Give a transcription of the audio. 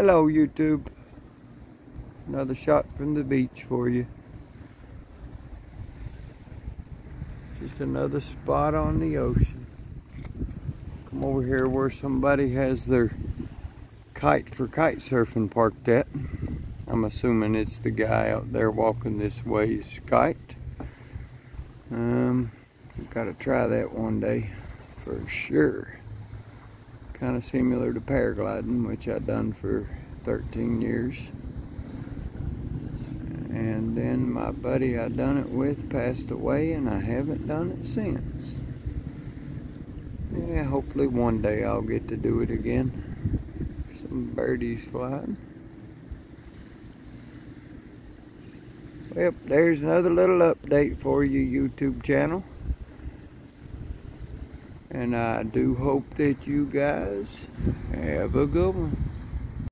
Hello YouTube. Another shot from the beach for you. Just another spot on the ocean. Come over here where somebody has their kite for kite surfing parked at. I'm assuming it's the guy out there walking this way's kite. Um, gotta try that one day for sure kind of similar to paragliding, which I've done for 13 years. And then my buddy I done it with passed away and I haven't done it since. Yeah, hopefully one day I'll get to do it again. Some birdies flying. Yep, there's another little update for you YouTube channel. And I do hope that you guys have a good one.